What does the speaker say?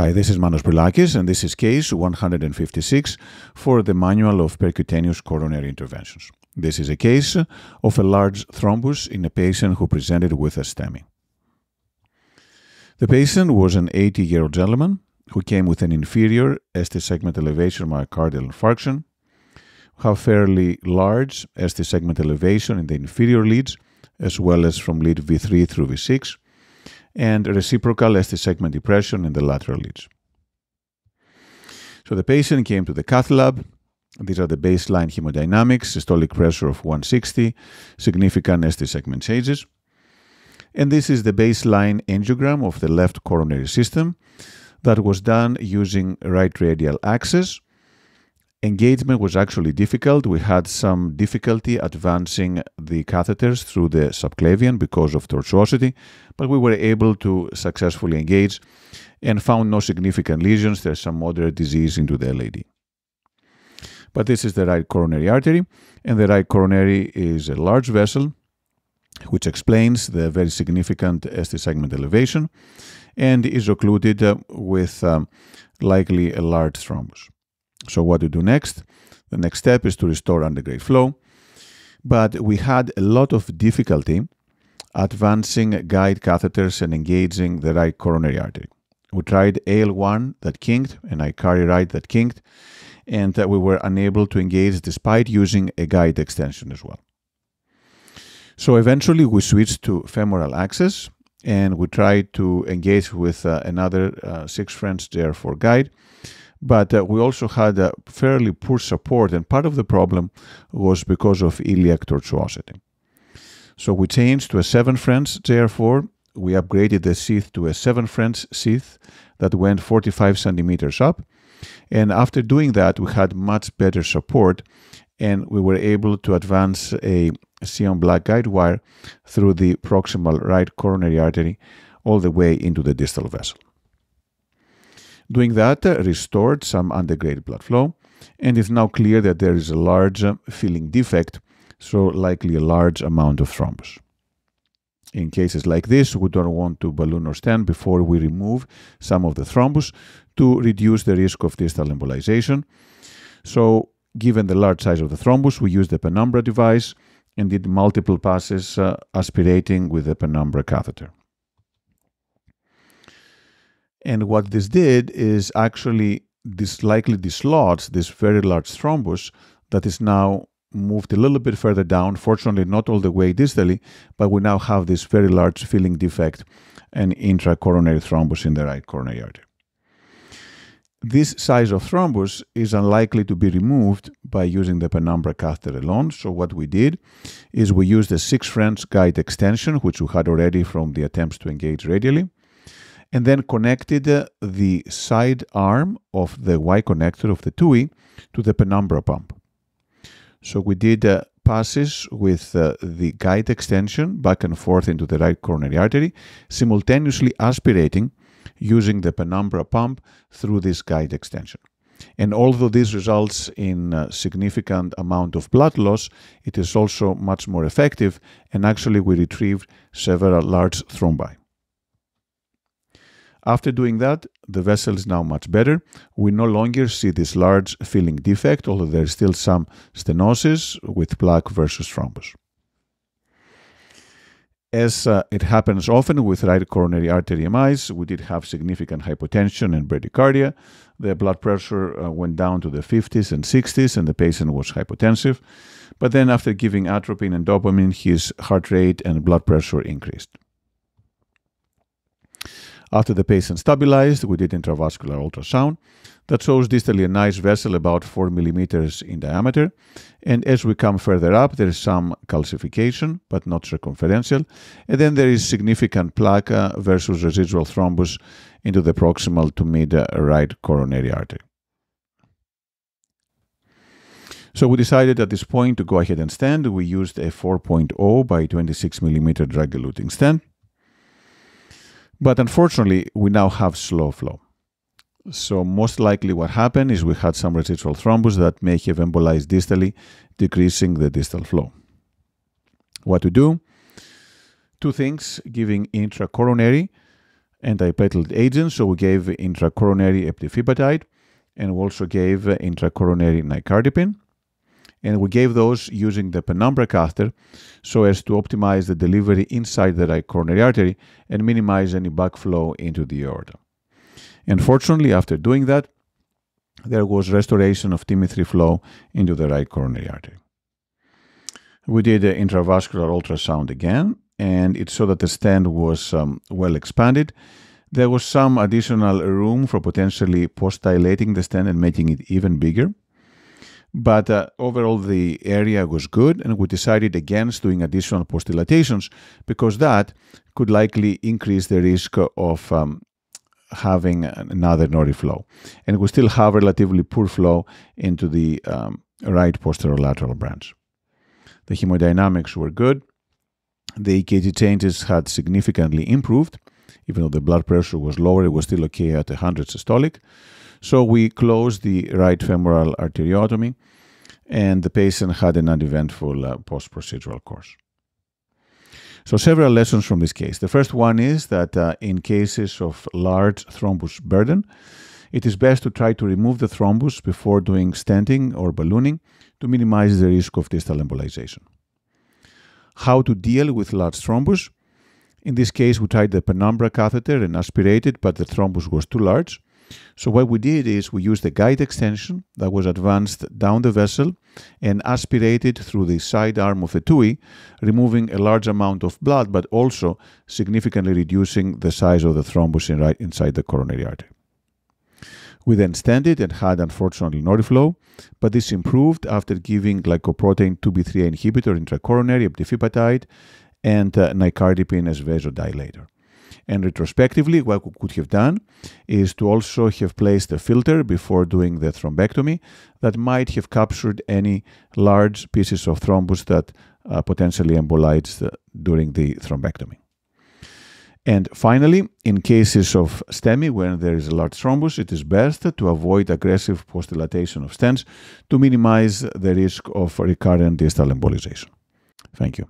Hi, this is Manos Brilakis, and this is case 156 for the Manual of Percutaneous Coronary Interventions. This is a case of a large thrombus in a patient who presented with a STEMI. The patient was an 80 year old gentleman who came with an inferior ST segment elevation myocardial infarction, have fairly large ST segment elevation in the inferior leads, as well as from lead V3 through V6, and reciprocal ST segment depression in the lateral leads. So the patient came to the cath lab. These are the baseline hemodynamics, systolic pressure of 160, significant ST segment changes. And this is the baseline angiogram of the left coronary system that was done using right radial access. Engagement was actually difficult. We had some difficulty advancing the catheters through the subclavian because of tortuosity, but we were able to successfully engage and found no significant lesions. There's some moderate disease into the LAD. But this is the right coronary artery, and the right coronary is a large vessel which explains the very significant ST segment elevation and is occluded uh, with um, likely a large thrombus. So, what to do next? The next step is to restore antegrade flow. But we had a lot of difficulty advancing guide catheters and engaging the right coronary artery. We tried AL1 that kinked and I Ikari right that kinked, and uh, we were unable to engage despite using a guide extension as well. So eventually we switched to femoral access and we tried to engage with uh, another uh, six French JR4 guide. But uh, we also had a fairly poor support, and part of the problem was because of iliac tortuosity. So we changed to a 7 French JR4. We upgraded the sheath to a 7 French sheath that went 45 centimeters up. And after doing that, we had much better support and we were able to advance a Sion black guide wire through the proximal right coronary artery all the way into the distal vessel. Doing that uh, restored some antegrade blood flow, and it's now clear that there is a large uh, filling defect, so likely a large amount of thrombus. In cases like this, we don't want to balloon or stent before we remove some of the thrombus to reduce the risk of distal embolization. So, given the large size of the thrombus, we used the penumbra device and did multiple passes uh, aspirating with the penumbra catheter. And what this did is actually this likely dislodge this very large thrombus that is now moved a little bit further down, fortunately not all the way distally, but we now have this very large filling defect and intracoronary thrombus in the right coronary artery. This size of thrombus is unlikely to be removed by using the penumbra catheter alone. So what we did is we used a 6 French guide extension, which we had already from the attempts to engage radially, and then connected the side arm of the Y connector of the Tuohy to the penumbra pump. So we did uh, passes with uh, the guide extension back and forth into the right coronary artery, simultaneously aspirating using the penumbra pump through this guide extension. And although this results in a significant amount of blood loss, it is also much more effective, and actually we retrieved several large thrombi. After doing that, the vessel is now much better. We no longer see this large filling defect, although there is still some stenosis with plaque versus thrombus. As uh, it happens often with right coronary artery MIs, we did have significant hypotension and bradycardia. The blood pressure uh, went down to the 50s and 60s, and the patient was hypotensive. But then, after giving atropine and dopamine, his heart rate and blood pressure increased. After the patient stabilized, we did intravascular ultrasound that shows distally a nice vessel about 4 millimeters in diameter. And as we come further up, there is some calcification, but not circumferential. And then there is significant plaque versus residual thrombus into the proximal to mid uh, right coronary artery. So we decided at this point to go ahead and stand. We used a 4.0 by 26 millimeter drug eluting stent. But unfortunately, we now have slow flow. So most likely what happened is we had some residual thrombus that may have embolized distally, decreasing the distal flow. What to do? Two things, giving intracoronary antiplatelet agents. So we gave intracoronary eptifibatide and we also gave intracoronary nicardipine. And we gave those using the penumbra catheter so as to optimize the delivery inside the right coronary artery and minimize any backflow into the aorta. And fortunately, after doing that, there was restoration of TIMI3 flow into the right coronary artery. We did an intravascular ultrasound again, and it showed that the stent was um, well expanded. There was some additional room for potentially post-dilating the stent and making it even bigger. But uh, overall, the area was good, and we decided against doing additional post-dilatations because that could likely increase the risk of um, having another no reflow. And we still have relatively poor flow into the um, right posterolateral branch. The hemodynamics were good. The EKG changes had significantly improved. Even though the blood pressure was lower, it was still okay at 100 systolic. So we closed the right femoral arteriotomy, and the patient had an uneventful uh, post procedural course. So, several lessons from this case. The first one is that uh, in cases of large thrombus burden, it is best to try to remove the thrombus before doing stenting or ballooning to minimize the risk of distal embolization. How to deal with large thrombus? In this case, we tried the penumbra catheter and aspirated, but the thrombus was too large. So what we did is we used a guide extension that was advanced down the vessel and aspirated through the side arm of the Tuohy, removing a large amount of blood, but also significantly reducing the size of the thrombus in right inside the coronary artery. We then stented and had unfortunately no-reflow, but this improved after giving glycoprotein 2B3 inhibitor intracoronary eptifibatide and uh, nicardipine as vasodilator. And retrospectively, what we could have done is to also have placed a filter before doing the thrombectomy that might have captured any large pieces of thrombus that uh, potentially embolized uh, during the thrombectomy. And finally, in cases of STEMI, when there is a large thrombus, it is best to avoid aggressive post-dilatation of stents to minimize the risk of recurrent distal embolization. Thank you.